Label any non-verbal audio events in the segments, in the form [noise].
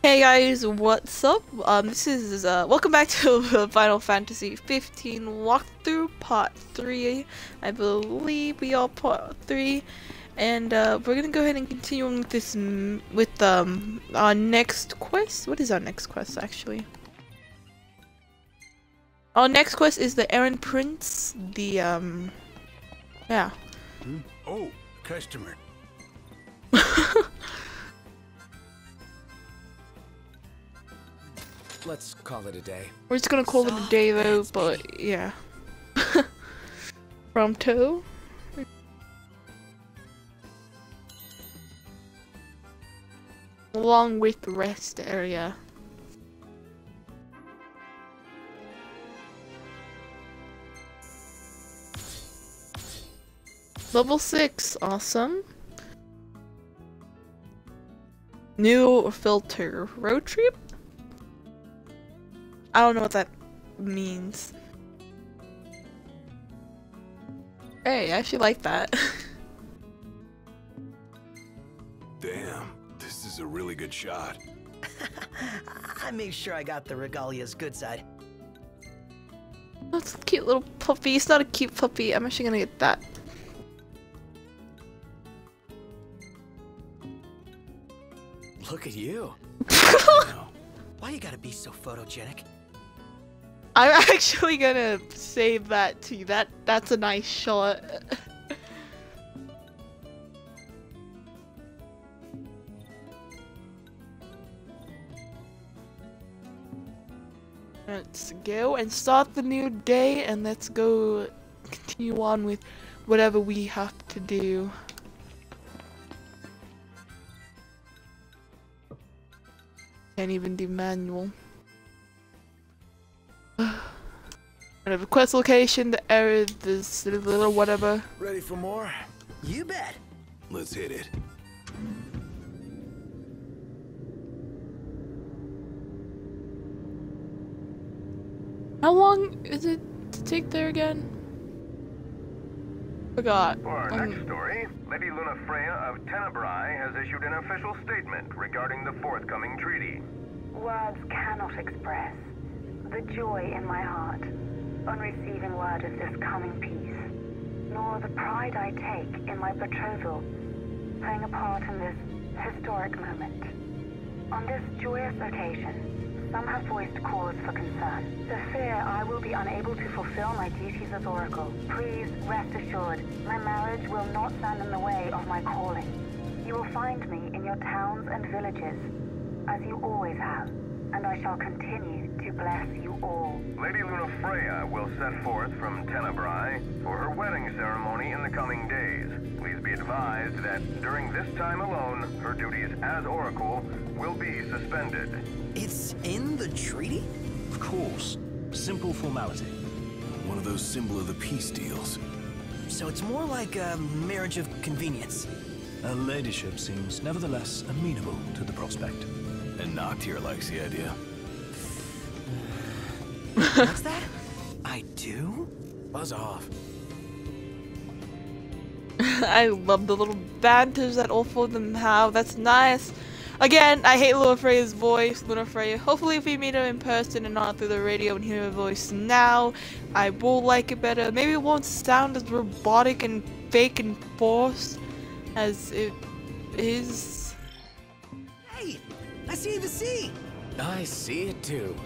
Hey guys, what's up? Um, this is uh, welcome back to [laughs] Final Fantasy 15 walkthrough part three. I believe we are part three, and uh, we're gonna go ahead and continue on with this with um our next quest. What is our next quest actually? Our next quest is the Errant Prince. The um, yeah. Hmm? Oh, customer. [laughs] Let's call it a day. We're just gonna call it a day though, but yeah. [laughs] Prompto. Along with the rest area. Level 6, awesome. New filter. Road trip? I don't know what that means. Hey, I actually like that. [laughs] Damn, this is a really good shot. [laughs] I made sure I got the regalia's good side. That's a cute little puppy. It's not a cute puppy. I'm actually gonna get that. Look at you. [laughs] Why you gotta be so photogenic? I'm [laughs] actually gonna save that to you. That that's a nice shot. [laughs] let's go and start the new day and let's go continue on with whatever we have to do. Can't even do manual. Whatever quest location, the area, this little whatever. Ready for more? You bet. Let's hit it. How long is it to take there again? Forgot. For our um, next story, Lady Lunafreya of Tenebrae has issued an official statement regarding the forthcoming treaty. Words cannot express the joy in my heart on receiving word of this coming peace, nor the pride I take in my betrothal playing a part in this historic moment. On this joyous occasion, some have voiced cause for concern. The fear I will be unable to fulfill my duties as Oracle. Please rest assured, my marriage will not stand in the way of my calling. You will find me in your towns and villages, as you always have, and I shall continue to bless you all. Lady Lunafreya will set forth from Tenebrae for her wedding ceremony in the coming days. Please be advised that during this time alone, her duties as Oracle will be suspended. It's in the treaty? Of course. Simple formality. One of those symbol of the peace deals. So it's more like a marriage of convenience. Her ladyship seems nevertheless amenable to the prospect. And Noctis likes the idea. What's that? I do? Buzz off. [laughs] I love the little banters that all four of them have. That's nice. Again, I hate Lunafreya's voice, Lunafreya. Hopefully if we meet her in person and not through the radio and hear her voice now, I will like it better. Maybe it won't sound as robotic and fake and forced as it is. Hey, I see the sea! I see it too.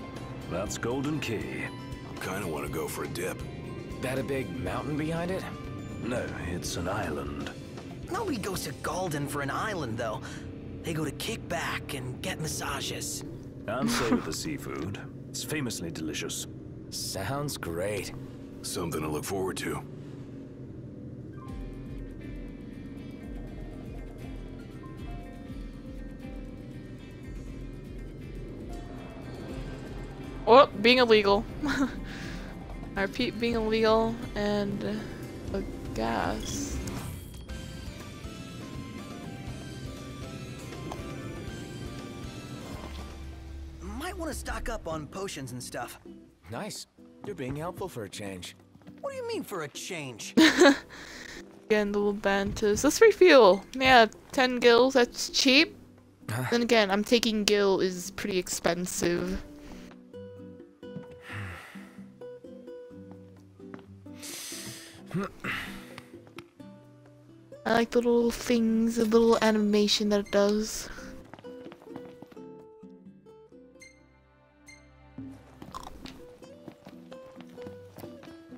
That's Galdin Quay. I Kinda wanna go for a dip. That a big mountain behind it? No, it's an island. Nobody goes to Galdin for an island, though. They go to kick back and get massages. And [laughs] save the seafood. It's famously delicious. Sounds great. Something to look forward to. Being illegal. [laughs] I repeat, being illegal and uh, gas. Might want to stock up on potions and stuff. Nice. You're being helpful for a change. What do you mean for a change? [laughs] Again, the little banters. Let's refuel. Yeah, 10 gills, that's cheap. Then again, I'm taking gill is pretty expensive. I like the little things, the little animation that it does.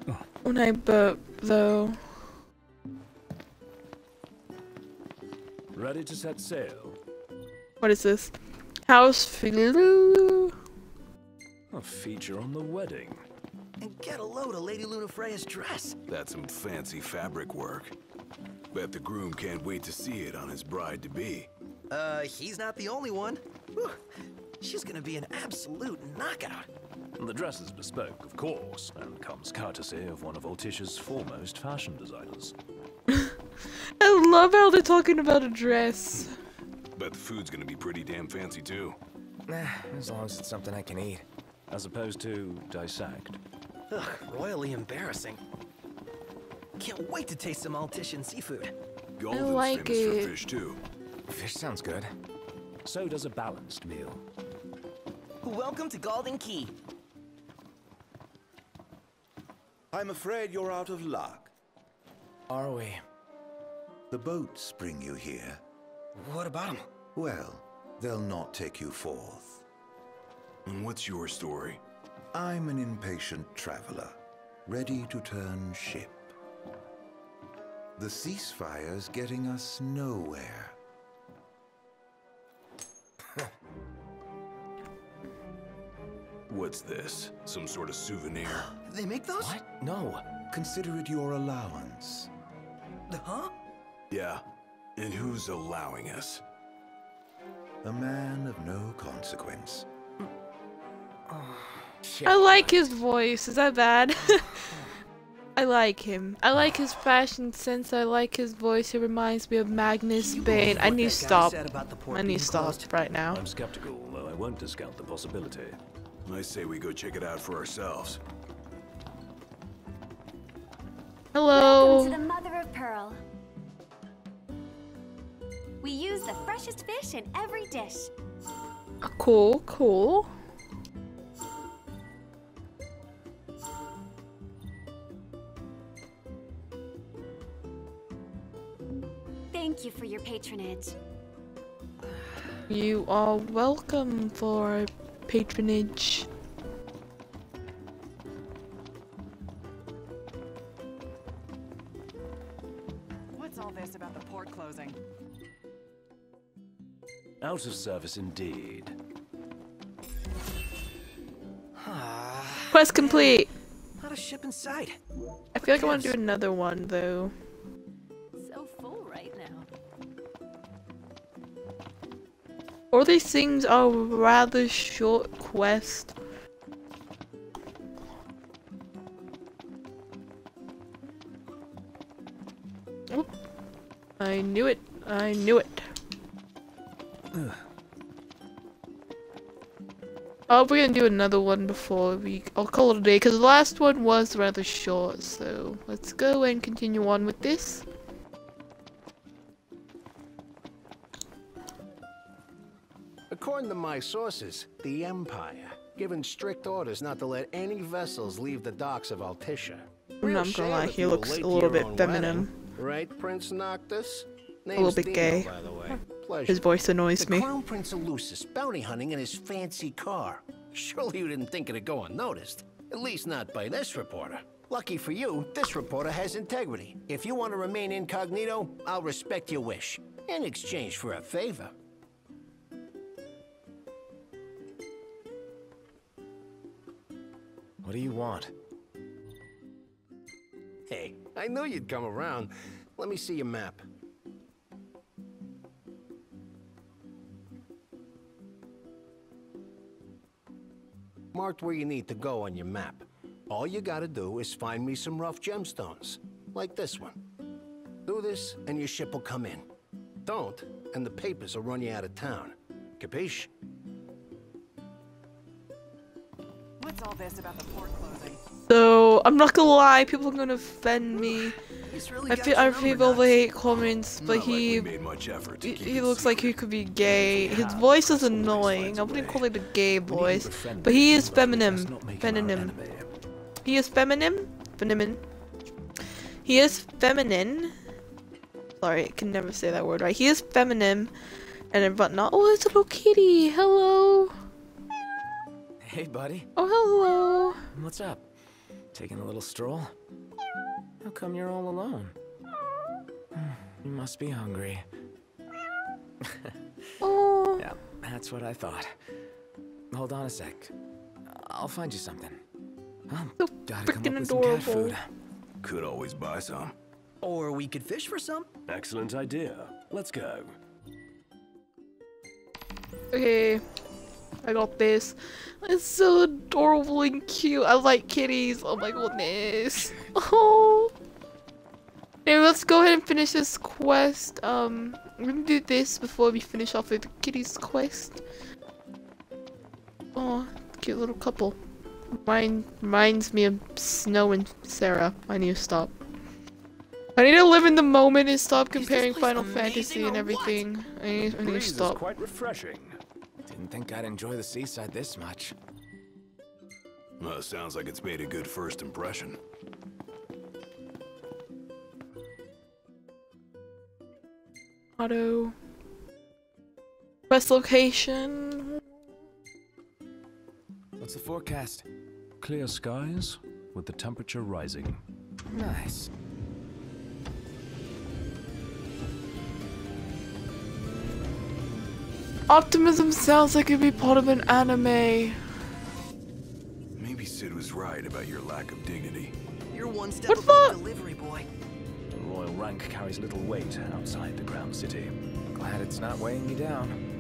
Oh. When I burp, though. Ready to set sail? What is this? House Filou. A feature on the wedding. And get a load of Lady Lunafreya's dress. That's some fancy fabric work. Bet the groom can't wait to see it on his bride-to-be. Uh, he's not the only one. Whew. She's gonna be an absolute knockout. The dress is bespoke, of course, and comes courtesy of one of Altissia's foremost fashion designers. [laughs] I love how they're talking about a dress. [laughs] Bet the food's gonna be pretty damn fancy too. Nah, as long as it's something I can eat. As opposed to dissect. Ugh, royally embarrassing. Can't wait to taste some Altissian seafood. Galdin's like it. for fish too. Fish sounds good. So does a balanced meal. Welcome to Galdin Quay. I'm afraid you're out of luck. Are we? The boats bring you here. What about them? Well, they'll not take you forth. And what's your story? I'm an impatient traveler, ready to turn ship. The ceasefire's getting us nowhere. [laughs] What's this? Some sort of souvenir? [gasps] They make those? What? No. Consider it your allowance. Huh? Yeah. And who's allowing us? A man of no consequence. Shit. I like his voice. Is that bad? [laughs] I like him. I like his fashion sense. I like his voice. He reminds me of Magnus Bane. I need to stop. about the I need to stop closed? right now. I'm skeptical, though I won't discount the possibility. I say we go check it out for ourselves. Hello. Welcome to the Mother of Pearl. We use the freshest fish in every dish. Cool, cool. Patronage. You are welcome for patronage. What's all this about the port closing? Out of service indeed. Quest complete. Not a ship in sight. I feel like I want to do another one though. All these things are rather short quest. Oop. I knew it. I knew it. Oh, we're gonna do another one before we. I'll call it a day because the last one was rather short. So let's go and continue on with this. According to my sources, the Empire given strict orders not to let any vessels leave the docks of Altissia. I'm not gonna lie, he looks a little bit feminine. Right, Prince Noctis? A little Name's bit Dino, gay. by the way. [laughs] Pleasure. His voice annoys the me. Crown Prince Lucis bounty hunting in his fancy car. Surely you didn't think it'd go unnoticed. At least not by this reporter. Lucky for you, this reporter has integrity. If you want to remain incognito, I'll respect your wish. In exchange for a favor. What do you want? Hey, I knew you'd come around. Let me see your map. Marked where you need to go on your map. All you gotta do is find me some rough gemstones, like this one. Do this, and your ship will come in. Don't, and the papers will run you out of town. Capiche? What's this about the port closing? So I'm not gonna lie, people are gonna offend me. I feel I feel all the hate comments, but Not like he like he, he looks like he could be gay. His voice is annoying. I wouldn't call it a gay voice, but he is feminine. Feminine. He is feminine. Feminine. He is feminine. Sorry, I can never say that word right. He is feminine, and but not. Oh, it's a little kitty. Hello. Hey, buddy. Oh, hello. What's up? Taking a little stroll? How come you're all alone? Hmm, you must be hungry. [laughs] Oh. Yeah, that's what I thought. Hold on a sec. I'll find you something. Oh, gotta come up freaking with some cat adorable. food. Could always buy some. Or we could fish for some. Excellent idea. Let's go. Okay, I got this. It's so adorable and cute. I like kitties. Oh my goodness. [laughs] Oh. Okay, let's go ahead and finish this quest. Um, we're gonna do this before we finish off with the kitties quest. Oh, cute little couple. Mine reminds me of Snow and Serah. I need to stop. I need to live in the moment and stop comparing Final Fantasy and everything. I need, I need to stop. quite refreshing. Didn't think I'd enjoy the seaside this much. Well, it sounds like it's made a good first impression. Auto. Quest location. What's the forecast? Clear skies, with the temperature rising. Nice. Optimism sounds like it'd be part of an anime. Maybe Cid was right about your lack of dignity. You're one step What above the- delivery boy. The royal rank carries little weight outside the Crown City. Glad it's not weighing me down.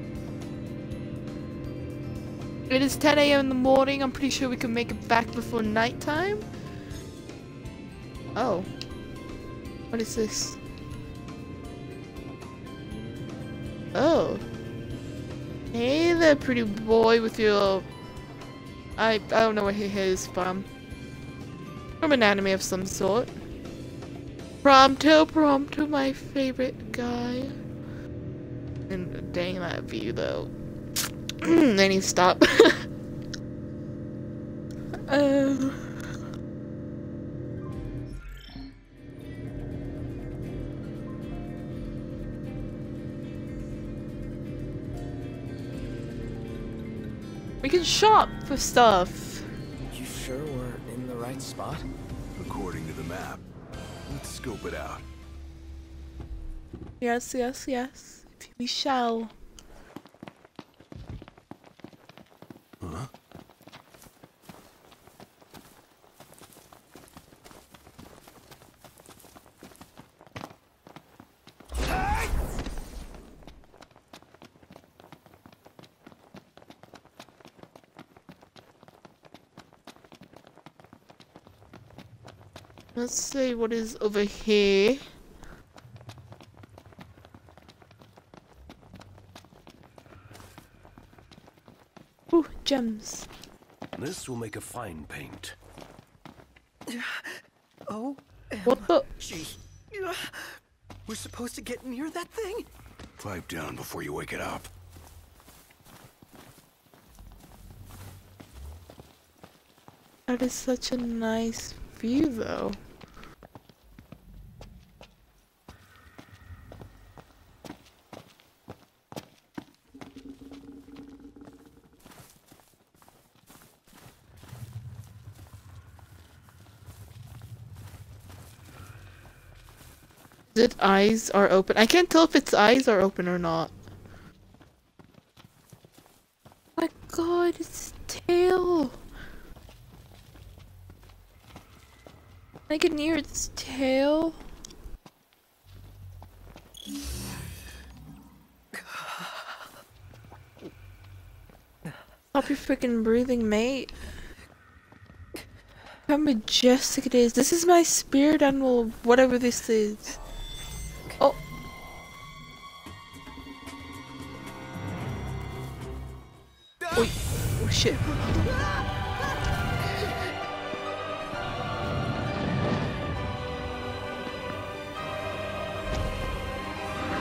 It is 10 a.m. in the morning. I'm pretty sure we can make it back before nighttime. Oh. What is this? There, pretty boy with your... I, I don't know where he is from. From an anime of some sort. Prompto, Prompto, my favorite guy. And dang that view though. I need to stop. We can shop for stuff. You sure we're in the right spot? According to the map. Let's scope it out. Yes, yes, yes. We shall. Let's see what is over here. Ooh, gems. This will make a fine paint. Oh, What the? gee. We're supposed to get near that thing? Pipe down before you wake it up. That is such a nice view, though. Eyes are open. I can't tell if its eyes are open or not. my god, its tail! I can hear its tail. Stop your freaking breathing, mate. How majestic it is. This is my spirit animal, whatever this is. Shit.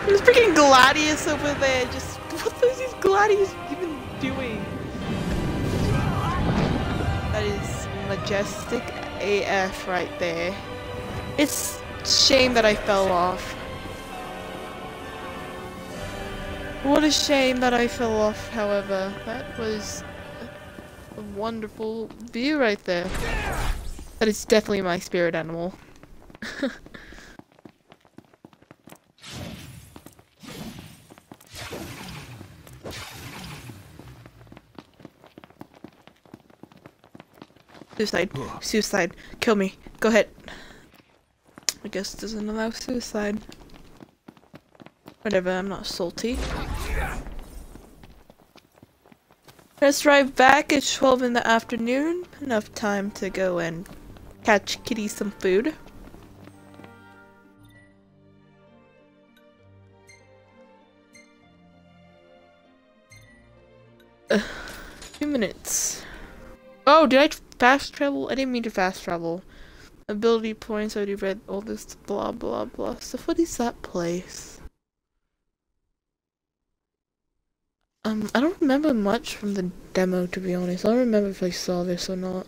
There's freaking Gladius over there. Just [laughs] what is these Gladius even doing? That is majestic AF right there. It's shame that I fell off. What a shame that I fell off, however. That was wonderful view right there. That is definitely my spirit animal. [laughs] Suicide. Suicide. Kill me. Go ahead. I guess doesn't allow suicide. Whatever, I'm not salty. Let's drive back. It's 12 in the afternoon. Enough time to go and catch Kitty some food. Uh, two minutes. Oh, did I fast travel? I didn't mean to fast travel. Ability points, I already read all this blah blah blah stuff. What is that place? Um, I don't remember much from the demo to be honest. I don't remember if I saw this or not.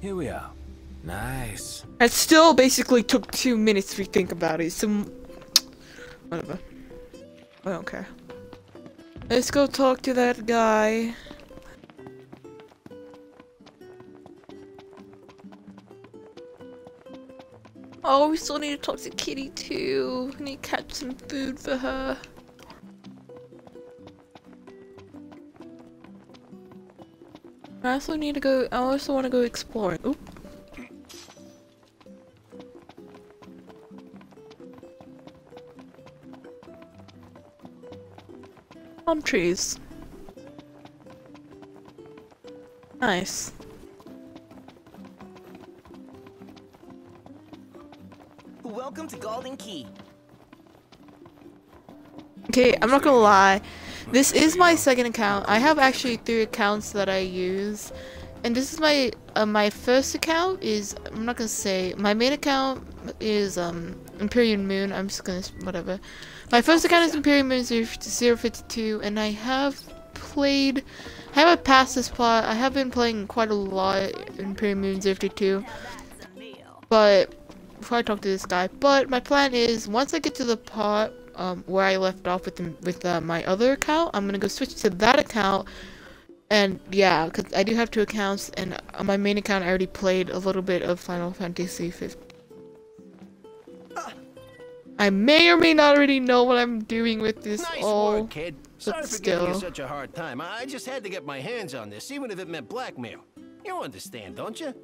Here we are. Nice. It still basically took two minutes if you think about it. So, whatever. I don't care. Let's go talk to that guy. Oh, we still need to talk to Kitty too. We need to catch some food for her. I also need to go- I also want to go exploring. Oop. Palm trees. Nice. Welcome to Galdin Quay. Okay, I'm not gonna lie. This is my second account. I have actually three accounts that I use. And this is my uh, my first account is I'm not gonna say my main account is um Empyrean Moon. I'm just gonna whatever. My first account is Empyrean Moon 052 and I have played I haven't passed this plot. I have been playing quite a lot in Empyrean Moon 052. But before I talk to this guy, but my plan is once I get to the part um, where I left off with the, with uh, my other account, I'm gonna go switch to that account. And yeah, because I do have two accounts, and on my main account I already played a little bit of Final Fantasy 15. I may or may not already know what I'm doing with this Nice all, work, kid. Sorry but for giving you still. such a hard time. I just had to get my hands on this, even if it meant blackmail. You understand, don't you?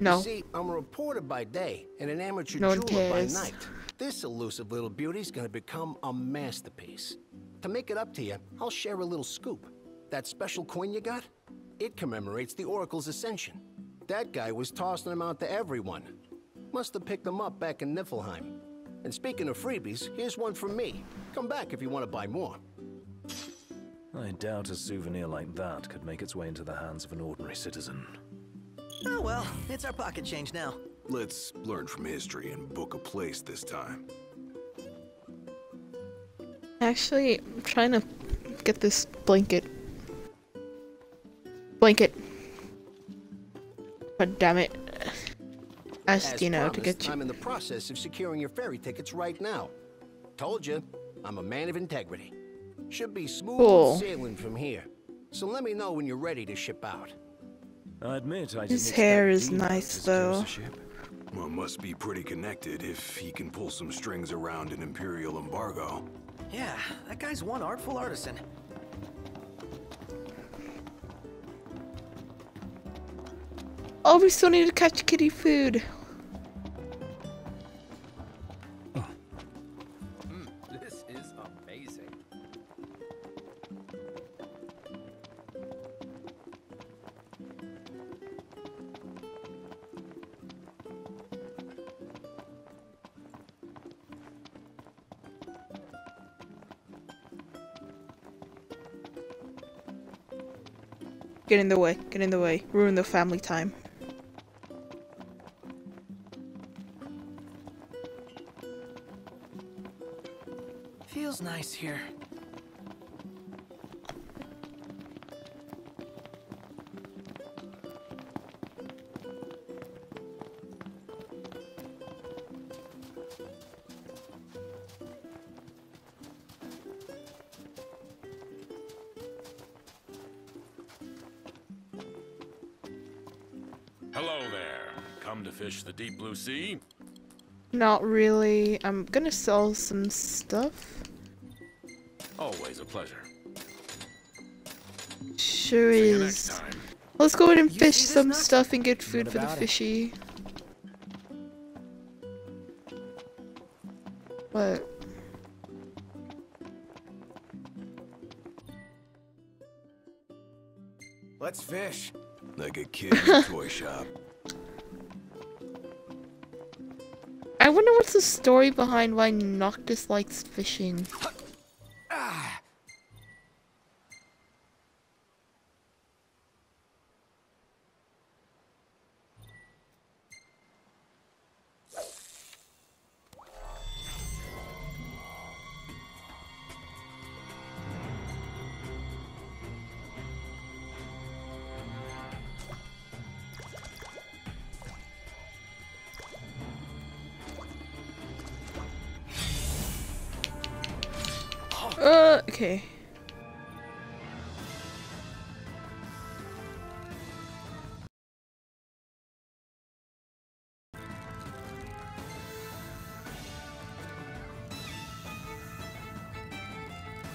No. You see, I'm a reporter by day and an amateur No jeweler by night. This elusive little beauty's gonna become a masterpiece. To make it up to you, I'll share a little scoop. That special coin you got? It commemorates the Oracle's ascension. That guy was tossing them out to everyone. Must have picked them up back in Niflheim. And speaking of freebies, here's one from me. Come back if you want to buy more. I doubt a souvenir like that could make its way into the hands of an ordinary citizen. Oh well, it's our pocket change now. Let's learn from history and book a place this time. Actually, I'm trying to get this blanket. Blanket. God damn it. Asked, As you know, to get you. I'm in the process of securing your ferry tickets right now. Told you, I'm a man of integrity. Should be smooth Cool. sailing from here. So let me know when you're ready to ship out. I admit I His hair is nice, though. secure the ship. Well, must be pretty connected if he can pull some strings around an Imperial embargo. Yeah, that guy's one artful artisan. Oh, we still need to catch kitty food. Get in the way. Get in the way. Ruin the family time. Feels nice here. The deep blue sea? Not really. I'm gonna sell some stuff. Always a pleasure. Sure See is. Let's go ahead and You fish some nut? stuff and get food for the about it? fishy. What? Let's fish. Like a kid in a toy shop. [laughs] I wonder what's the story behind why Noctis likes fishing.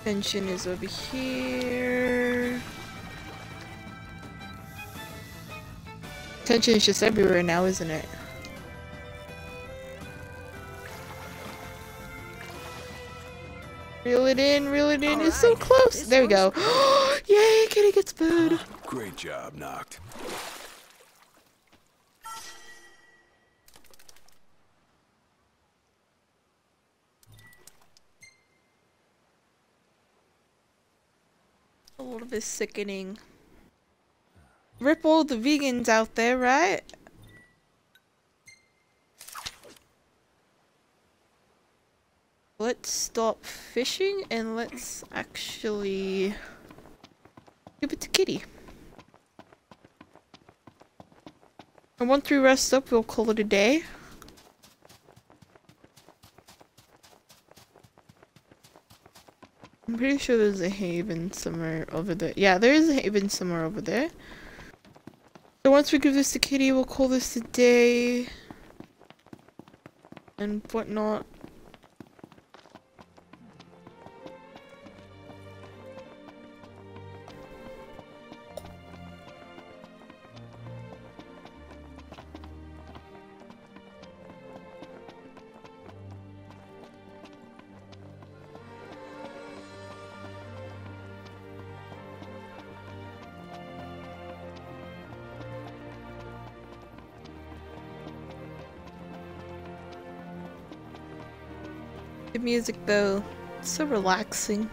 Tension is over here. Tension is just everywhere now, isn't it? Reel it in, reel it in. It's so close. There we go. [gasps] Yay, Kitty gets food. Great job, Noct. Little sickening. Rip all the vegans out there, right? Let's stop fishing and let's actually give it to Kitty. And once we rest up, we'll call it a day. I'm pretty sure there's a haven somewhere over there. Yeah, there is a haven somewhere over there. So once we give this to Kitty, we'll call this a day. And whatnot. Music though, it's so relaxing.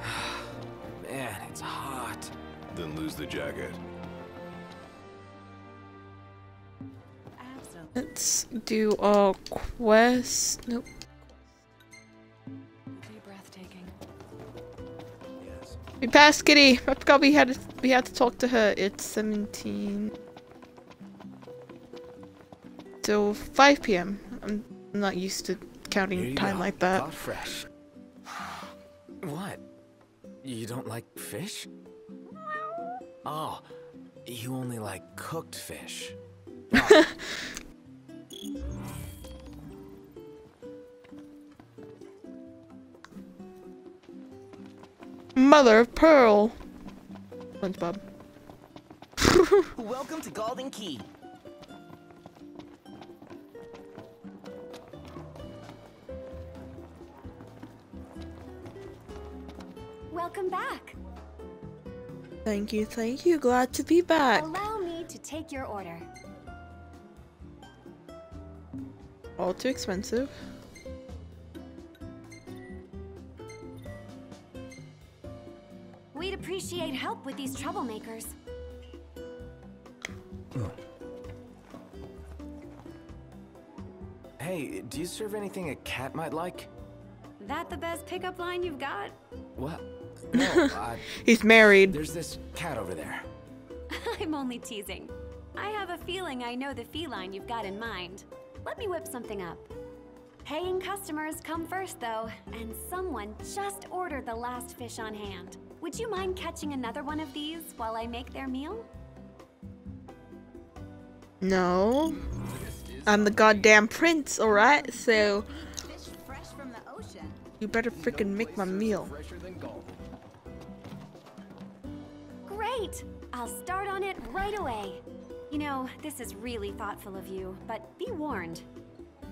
[sighs] Man, it's hot. Then lose the jacket. Let's do a quest. Nope. We passed Kitty. I forgot we had to, we had to talk to her. It's 17. So 5 p.m. I'm not used to Here counting you time go. like that. Caught fresh. [gasps] What? You don't like fish? Oh, you only like cooked fish. [laughs] Mother of pearl. SpongeBob. [laughs] Welcome to Galdin Quay. Welcome back. Thank you, thank you. Glad to be back. Allow me to take your order. All too expensive. We'd appreciate help with these troublemakers. Hey, do you serve anything a cat might like? That the best pickup line you've got? Well, [laughs] no, uh, He's married. there's this cat over there. [laughs] I'm only teasing. I have a feeling I know the feline you've got in mind. Let me whip something up. Paying customers come first, though, and someone just ordered the last fish on hand. Would you mind catching another one of these while I make their meal? No. I'm the goddamn prince, alright? So, Fish fresh from the ocean. you better freaking make my meal. I'll start on it right away. You know, this is really thoughtful of you, but be warned.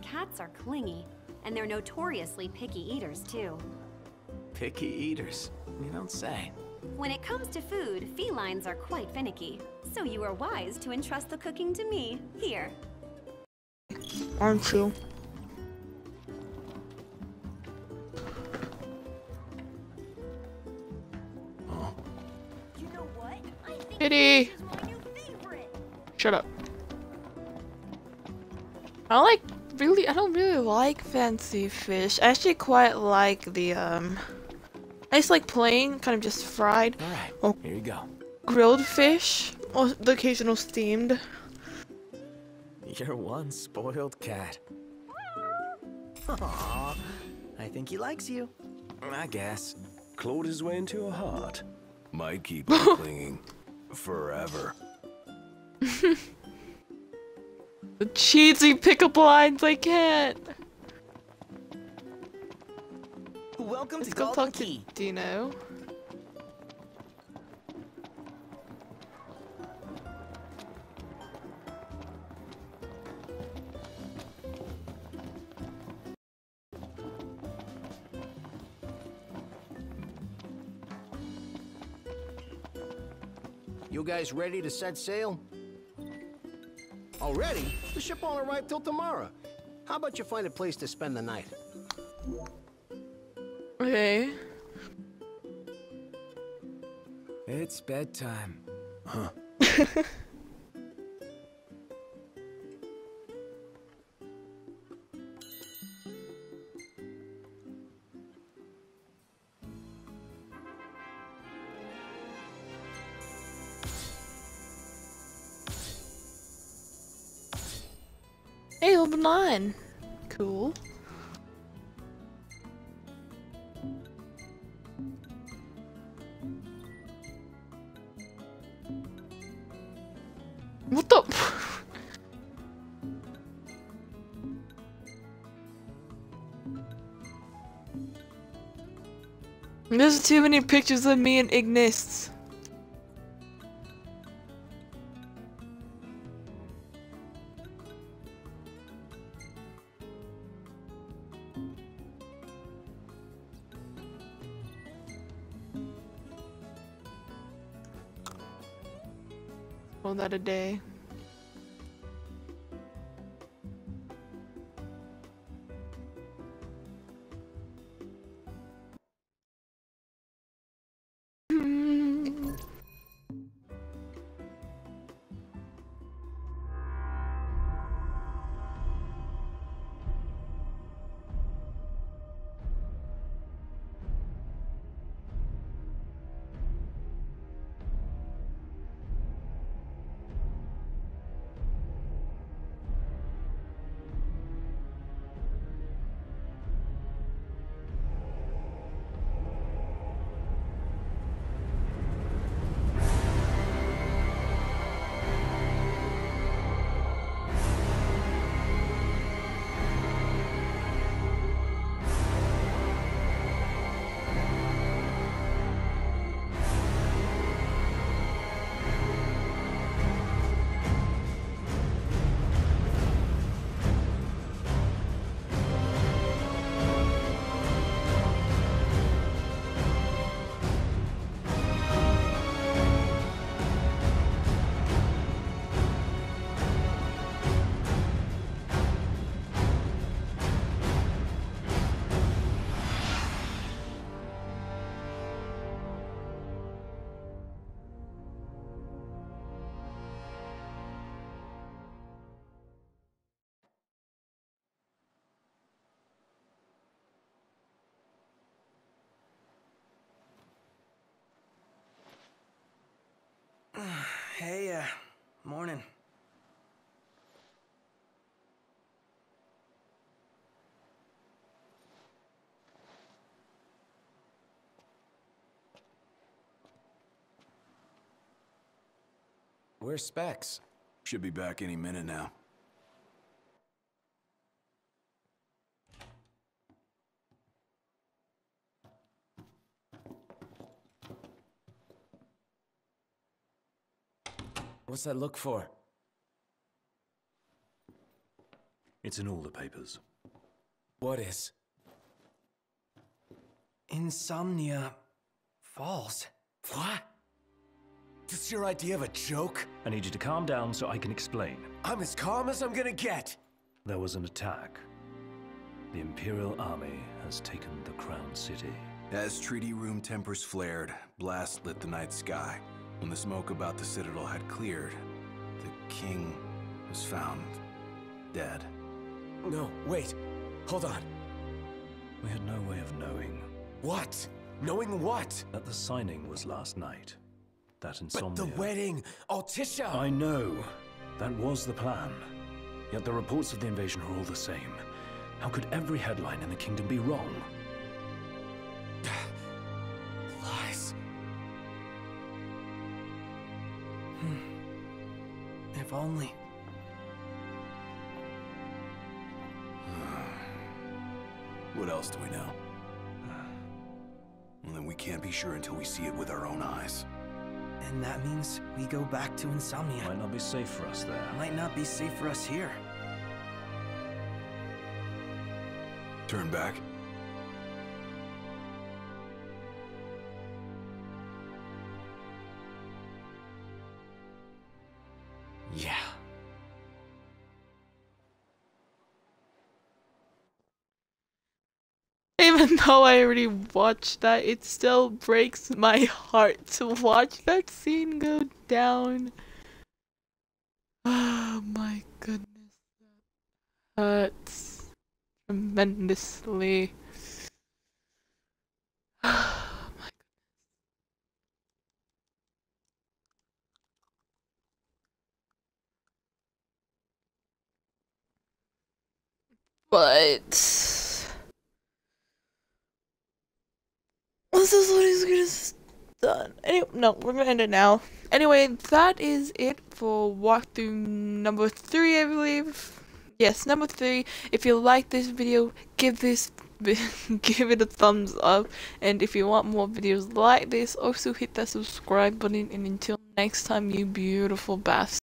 Cats are clingy, and they're notoriously picky eaters, too. Picky eaters. You don't say. When it comes to food, felines are quite finicky, so you are wise to entrust the cooking to me. Here. Aren't you? You Kitty! this is my new favorite. Shut up. I don't like really I don't really like fancy fish. I actually quite like the um I just like plain, kind of just fried Alright, Oh. here you go. grilled fish or the occasional steamed. You're one spoiled cat. Aww, I think he likes you. I guess. Clawed his way into her heart. Might keep [laughs] on clinging forever. The [laughs] cheesy pickup lines I can't. Welcome Let's to go Galdin talk to Quay. Dino. You guys ready to set sail? Already? The ship won't arrive till tomorrow. How about you find a place to spend the night? Okay. It's bedtime. Hey, [laughs] [laughs] There's too many pictures of me and Ignis. Call that a day. Hey, uh, morning. Where's Specs? Should be back any minute now. What's that look for? It's in all the papers. What is? Insomnia Falls. What? This your idea of a joke? I need you to calm down so I can explain. I'm as calm as I'm gonna get. There was an attack. The Imperial Army has taken the Crown City. As treaty room tempers flared, blast lit the night sky. When the smoke about the Citadel had cleared, the king was found dead. No, wait. Hold on. We had no way of knowing. What? Knowing what? That the signing was last night. That insomnia. But insomnia. the wedding! Altissia! I know. That was the plan. Yet the reports of the invasion are all the same. How could every headline in the kingdom be wrong? If only. [sighs] What else do we know? Well, [sighs] then we can't be sure until we see it with our own eyes. And that means we go back to Insomnia. Might not be safe for us there. Might not be safe for us here. Turn back. Yeah. Even though I already watched that, it still breaks my heart to watch that scene go down. [sighs] Oh my goodness. That hurts tremendously. [sighs] Oh. But this is what he's gonna done. Anyway, no, we're gonna end it now. Anyway, that is it for walkthrough number three, I believe. Yes, number three. If you like this video, give this [laughs] give it a thumbs up, and if you want more videos like this, also hit that subscribe button. And until next time, you beautiful bastards.